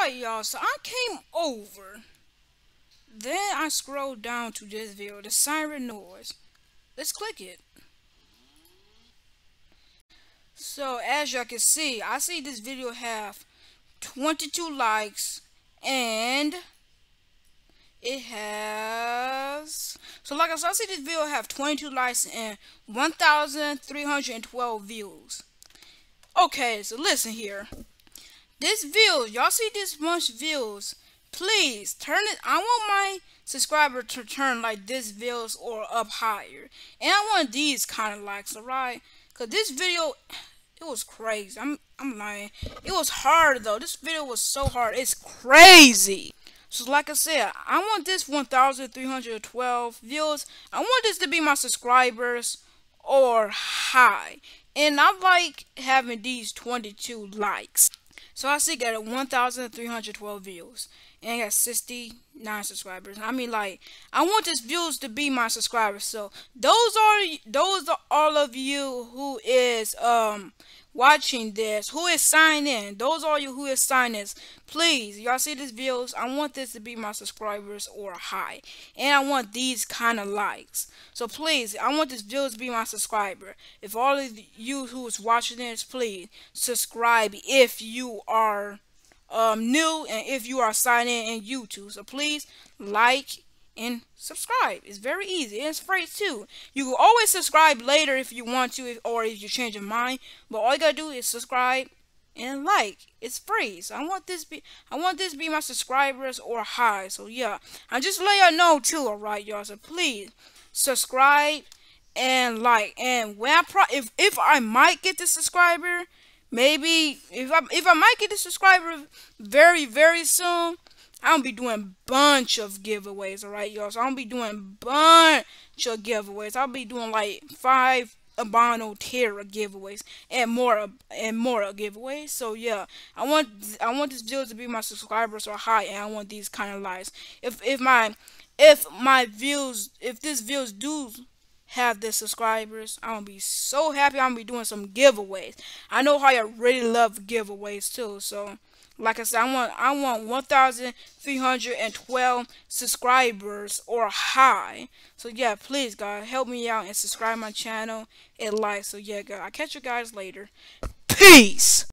Alright y'all, so I came over. Then I scrolled down to this video, the siren noise. Let's click it. So as y'all can see, I see this video have 22 likes and it has so like I said, I see this video have 22 likes and 1,312 views. Okay, so listen here. This views, y'all see this much views. Please turn it. I want my subscriber to turn like this views or up higher, and I want these kind of likes, alright? Cause this video, it was crazy. I'm I'm lying. It was hard though. This video was so hard. It's crazy. So like I said, I want this 1,312 views. I want this to be my subscribers or high. And I like having these 22 likes. So I see got 1,312 views and I got 69 subscribers. I mean, like, I want this views to be my subscribers. So those are those are all of you who is um watching this, who is signed in, those are you who is signed in, please, y'all see this videos, I want this to be my subscribers or high, and I want these kind of likes, so please, I want this video to be my subscriber, if all of you who is watching this, please, subscribe if you are um, new and if you are signed in in YouTube, so please, like, and subscribe. It's very easy. It's free too. You can always subscribe later if you want to or if you change your mind. But all you gotta do is subscribe and like. It's free. So I want this be I want this be my subscribers or high. So yeah. I just let y'all know too, alright y'all. So please subscribe and like and when I pro if if I might get the subscriber, maybe if I if I might get the subscriber very very soon I'm gonna be doing bunch of giveaways, alright, y'all. So I'm gonna be doing bunch of giveaways. I'll be doing like five Albino Terror giveaways and more and more giveaways. So yeah, I want I want this video to be my subscribers are high, and I want these kind of likes. If if my if my views if this views do have the subscribers, I'm gonna be so happy. I'm gonna be doing some giveaways. I know how you really love giveaways too, so. Like I said, I want I want 1,312 subscribers or high. So yeah, please God, help me out and subscribe my channel and like. So yeah, God, I'll catch you guys later. Peace.